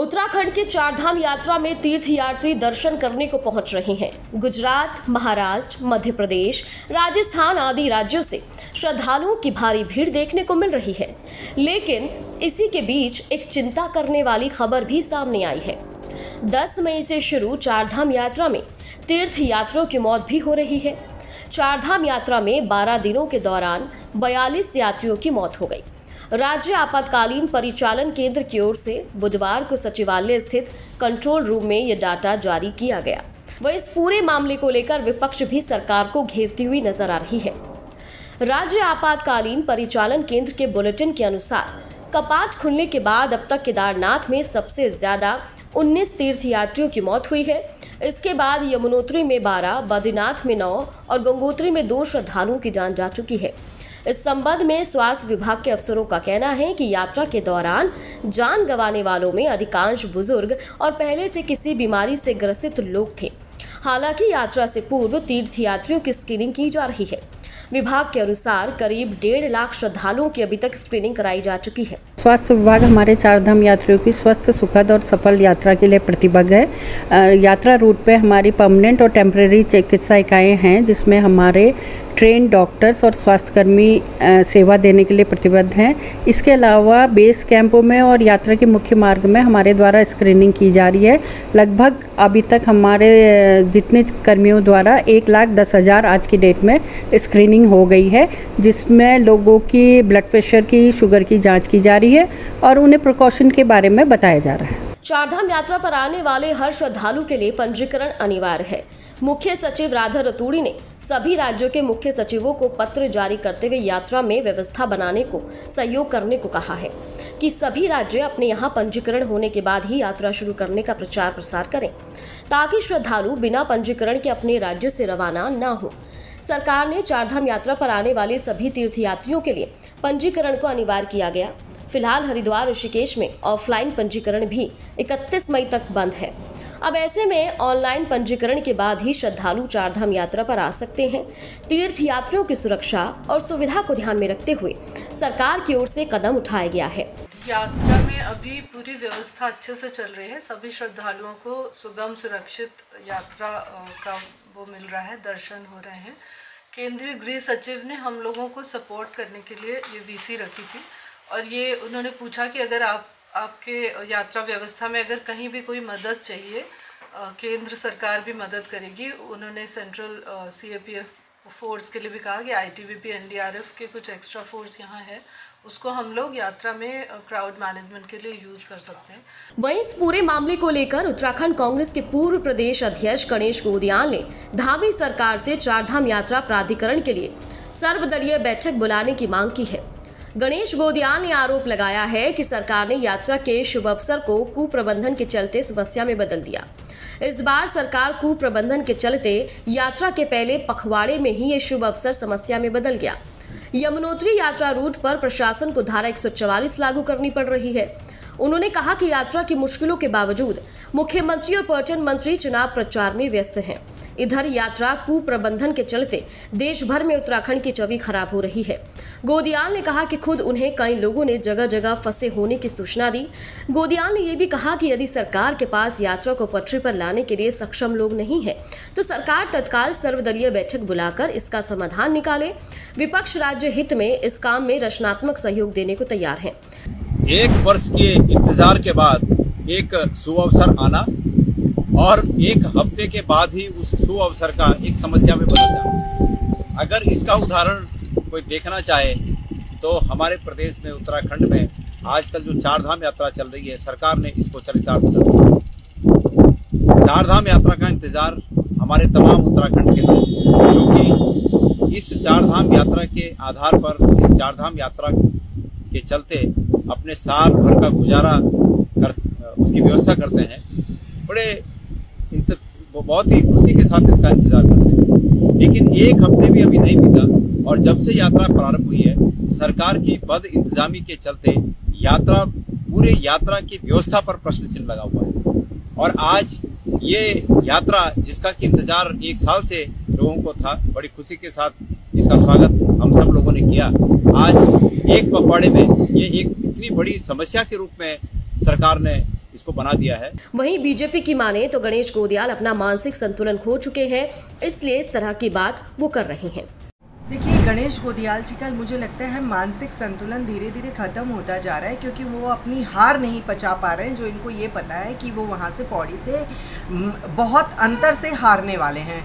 उत्तराखंड के चारधाम यात्रा में तीर्थ यात्री दर्शन करने को पहुँच रहे हैं। गुजरात, महाराष्ट्र, मध्य प्रदेश, राजस्थान आदि राज्यों से श्रद्धालुओं की भारी भीड़ देखने को मिल रही है। लेकिन इसी के बीच एक चिंता करने वाली खबर भी सामने आई है। 10 मई से शुरू चारधाम यात्रा में तीर्थ यात्रियों की मौत भी हो रही है। चारधाम यात्रा में 12 दिनों के दौरान 42 यात्रियों की मौत हो गई। राज्य आपातकालीन परिचालन केंद्र की ओर से बुधवार को सचिवालय स्थित कंट्रोल रूम में यह डाटा जारी किया गया। वह इस पूरे मामले को लेकर विपक्ष भी सरकार को घेरती हुई नज़र आ रही है। राज्य आपातकालीन परिचालन केंद्र के बुलेटिन के अनुसार कपाट खुलने के बाद अब तक केदारनाथ में सबसे ज़्यादा 19 तीर्थयात्रियों की मौत हुई है। इसके बाद यमुनोत्री में 12, बद्रीनाथ में 9 और गंगोत्री में दो श्रद्धालुओं की जान जा चुकी है। इस संबंध में स्वास्थ्य विभाग के अफसरों का कहना है कि यात्रा के दौरान जान गंवाने वालों में अधिकांश बुज़ुर्ग और पहले से किसी बीमारी से ग्रसित लोग थे। हालाँकि यात्रा से पूर्व तीर्थ यात्रियों की स्क्रीनिंग की जा रही है। विभाग के अनुसार करीब डेढ़ लाख श्रद्धालुओं की अभी तक स्क्रीनिंग कराई जा चुकी है। स्वास्थ्य विभाग हमारे चारधाम यात्रियों की स्वस्थ, सुखद और सफल यात्रा के लिए प्रतिबद्ध है। यात्रा रूट पे हमारी परमानेंट और टेम्परेरी चिकित्सा इकाएँ हैं, जिसमें हमारे ट्रेन डॉक्टर्स और स्वास्थ्यकर्मी सेवा देने के लिए प्रतिबद्ध हैं। इसके अलावा बेस कैंपों में और यात्रा के मुख्य मार्ग में हमारे द्वारा स्क्रीनिंग की जा रही है। लगभग अभी तक हमारे जितने कर्मियों द्वारा एक लाख दस हज़ार आज की डेट में स्क्रीनिंग हो गई है, जिसमें लोगों की ब्लड प्रेशर की शुगर की जाँच की जा रही है और उन्हें प्रिकॉशन के बारे में बताया जा रहा है। चारधाम यात्रा पर आने वाले हर श्रद्धालु के लिए पंजीकरण अनिवार्य है। मुख्य सचिव राधा रतूड़ी ने सभी राज्यों के मुख्य सचिवों को पत्र जारी करते हुए यात्रा में व्यवस्था बनाने को, सहयोग करने को कहा है कि सभी राज्य अपने यहाँ पंजीकरण होने के बाद ही यात्रा शुरू करने का प्रचार प्रसार करें, ताकि श्रद्धालु बिना पंजीकरण के अपने राज्य से रवाना न हो। सरकार ने चारधाम यात्रा पर आने वाले सभी तीर्थयात्रियों के लिए पंजीकरण को अनिवार्य किया गया। फ़िलहाल हरिद्वार, ऋषिकेश में ऑफलाइन पंजीकरण भी 31 मई तक बंद है। अब ऐसे में ऑनलाइन पंजीकरण के बाद ही श्रद्धालु चारधाम यात्रा पर आ सकते हैं। तीर्थ यात्रियों की सुरक्षा और सुविधा को ध्यान में रखते हुए सरकार की ओर से कदम उठाया गया है। यात्रा में अभी पूरी व्यवस्था अच्छे से चल रही है। सभी श्रद्धालुओं को सुगम सुरक्षित यात्रा का वो मिल रहा है, दर्शन हो रहे हैं। केंद्रीय गृह सचिव ने हम लोगों को सपोर्ट करने के लिए ये वीसी रखी थी। और ये उन्होंने पूछा कि अगर आप आपके यात्रा व्यवस्था में अगर कहीं भी कोई मदद चाहिए केंद्र सरकार भी मदद करेगी। उन्होंने सेंट्रल सीएपीएफ फोर्स के लिए भी कहा कि आईटीबीपी एनडीआरएफ के कुछ एक्स्ट्रा फोर्स यहाँ है। उसको हम लोग यात्रा में क्राउड मैनेजमेंट के लिए यूज़ कर सकते हैं। वहीं इस पूरे मामले को लेकर उत्तराखंड कांग्रेस के पूर्व प्रदेश अध्यक्ष गणेश गोदियाल ने धामी सरकार से चारधाम यात्रा प्राधिकरण के लिए सर्वदलीय बैठक बुलाने की मांग की है। गणेश गोदियाल ने आरोप लगाया है कि सरकार ने यात्रा के शुभ अवसर को कुप्रबंधन के चलते समस्या में बदल दिया। इस बार सरकार कुप्रबंधन के चलते यात्रा के पहले पखवाड़े में ही ये शुभ अवसर समस्या में बदल गया। यमुनोत्री यात्रा रूट पर प्रशासन को धारा एक लागू करनी पड़ रही है। उन्होंने कहा कि यात्रा की मुश्किलों के बावजूद मुख्यमंत्री और पर्यटन मंत्री चुनाव प्रचार में व्यस्त हैं। इधर यात्रा कुप्रबंधन के चलते देश भर में उत्तराखंड की छवि खराब हो रही है। गोदियाल ने कहा कि खुद उन्हें कई लोगों ने जगह जगह फंसे होने की सूचना दी। गोदियाल ने यह भी कहा कि यदि सरकार के पास यात्रा को पटरी पर लाने के लिए सक्षम लोग नहीं है तो सरकार तत्काल सर्वदलीय बैठक बुलाकर इसका समाधान निकाले। विपक्ष राज्य हित में इस काम में रचनात्मक सहयोग देने को तैयार है। एक वर्ष के इंतज़ार के बाद एक सुअवसर आना और एक हफ़्ते के बाद ही उस सु अवसर का एक समस्या में बदल जाए अगर इसका उदाहरण कोई देखना चाहे तो हमारे प्रदेश में, उत्तराखंड में आजकल जो चार धाम यात्रा चल रही है, सरकार ने इसको चरितार्थ कर दिया। चार धाम यात्रा का इंतज़ार हमारे तमाम उत्तराखंड के लोग जो कि इस चार धाम यात्रा के आधार पर, इस चार धाम यात्रा के चलते अपने साल भर का गुजारा कर, उसकी व्यवस्था करते हैं। बड़े बहुत ही खुशी के साथ इसका इंतज़ार करते हैं। लेकिन एक हफ़्ते भी अभी नहीं बीता और जब से यात्रा प्रारंभ हुई है, सरकार की बद इंतजामी के चलते यात्रा, पूरे यात्रा की व्यवस्था पर प्रश्न चिन्ह लगा हुआ है। और आज ये यात्रा जिसका की इंतज़ार एक साल से लोगों को था, बड़ी खुशी के साथ इसका स्वागत हम सब लोगों ने किया। आज एक पखवाड़े में, ये एक इतनी बड़ी समस्या के रूप में सरकार ने इसको बना दिया है। वहीं बीजेपी की माने तो गणेश गोदियाल अपना मानसिक संतुलन खो चुके हैं इसलिए इस तरह की बात वो कर रहे हैं। देखिए गणेश गोदियाल जी का मुझे लगता है मानसिक संतुलन धीरे धीरे ख़त्म होता जा रहा है क्योंकि वो अपनी हार नहीं पचा पा रहे हैं जो इनको ये पता है कि वो वहाँ से पौड़ी से बहुत अंतर से हारने वाले हैं।